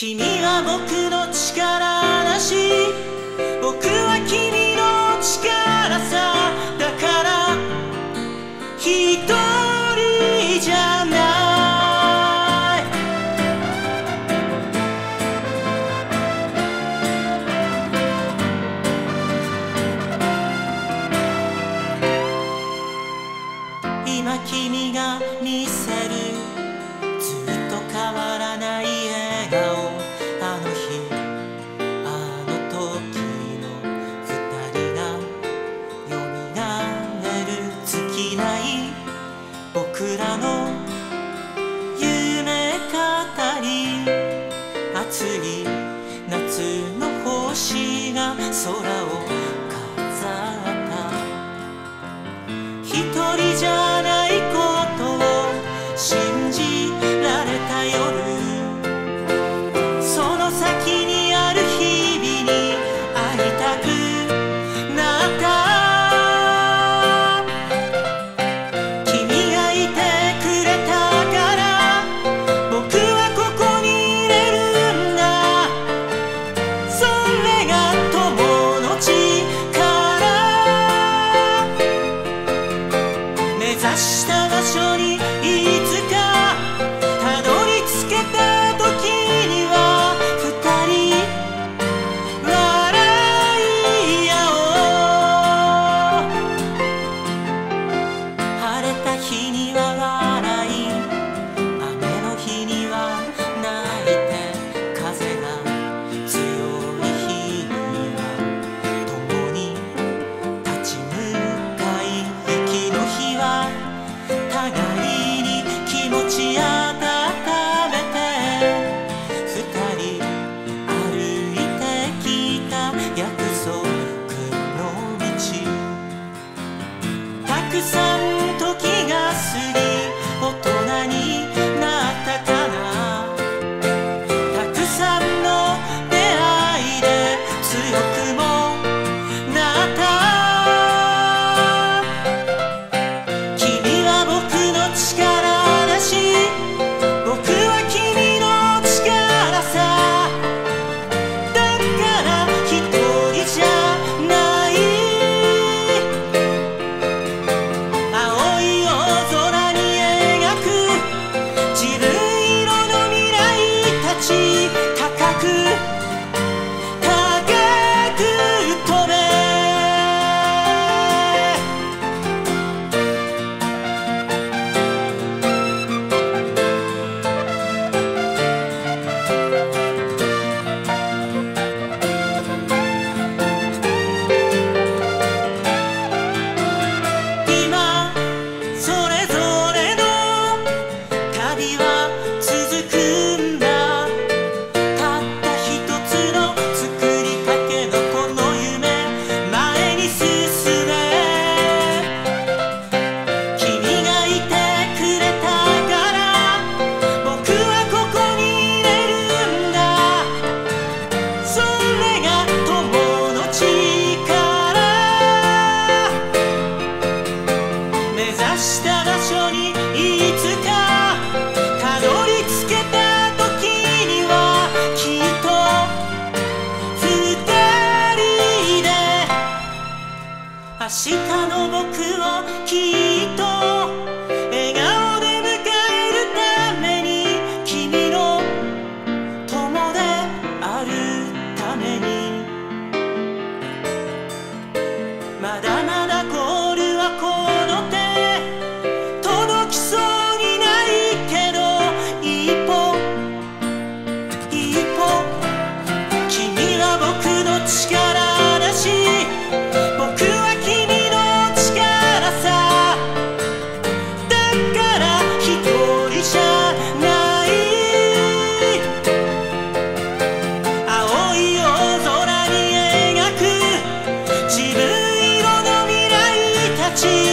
君は僕の力なし空を me que sabe. した場所にいつかたどり着けた時にはきっと二人で明日の僕を cheese.